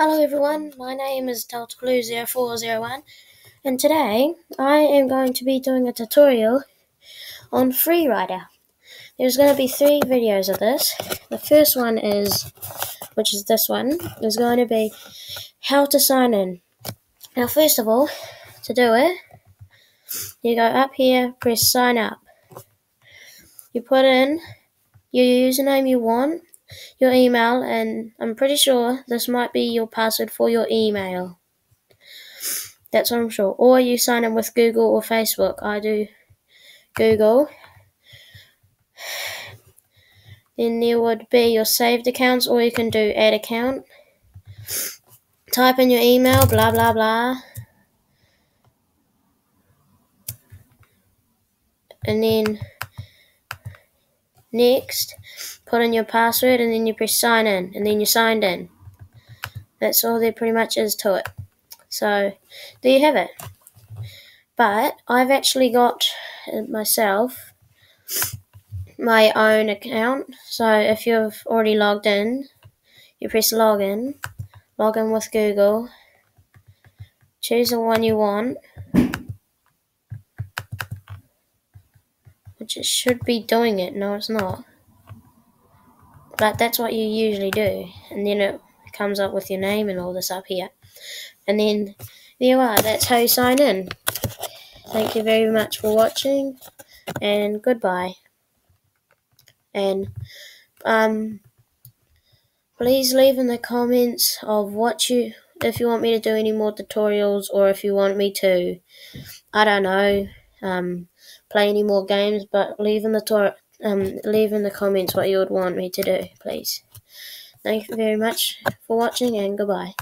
Hello everyone, my name is DeltaBlue0401 and today I am going to be doing a tutorial on FreeRider. There's going to be three videos of this. The first one is, which is this one, is going to be how to sign in. Now first of all, to do it, you go up here, press sign up. You put in your username you want, your email, and I'm pretty sure this might be your password for your email. That's what I'm sure. Or you sign in with Google or Facebook. I do Google. Then there would be your saved accounts, or you can do add account. Type in your email, blah blah blah. And then next put in your password, and then you press sign in, and then you're signed in. That's all there pretty much is to it. So, there you have it. But I've actually got uh, myself my own account. So, if you've already logged in, you press login, log in with Google, choose the one you want. Which it should be doing it. No, it's not. But that's what you usually do. And then it comes up with your name and all this up here. And then there you are. That's how you sign in. Thank you very much for watching. And goodbye. And um, please leave in the comments of what you if you want me to do any more tutorials or if you want me to I don't know um, play any more games but leave in the um, leave in the comments what you would want me to do, please. Thank you very much for watching and goodbye.